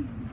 Mm-hmm.